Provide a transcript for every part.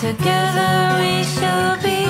Together we shall be.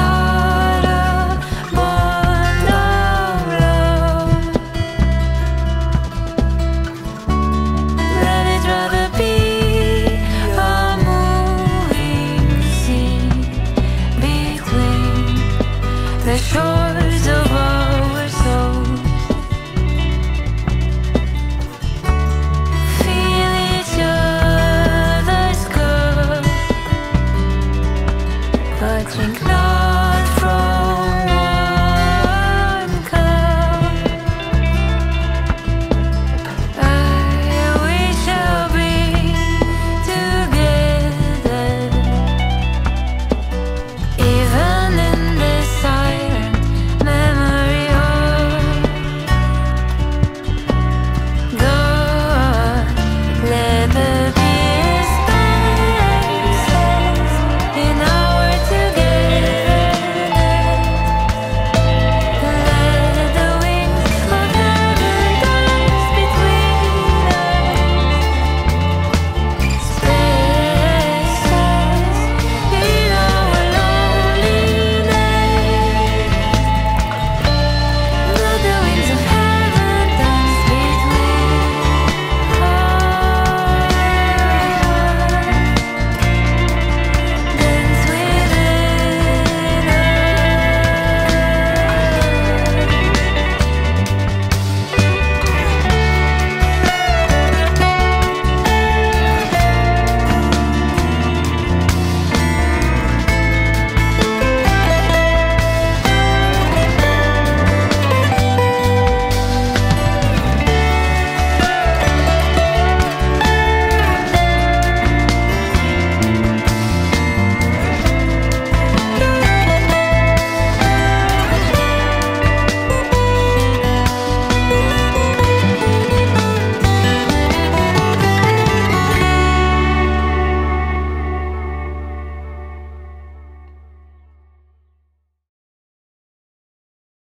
the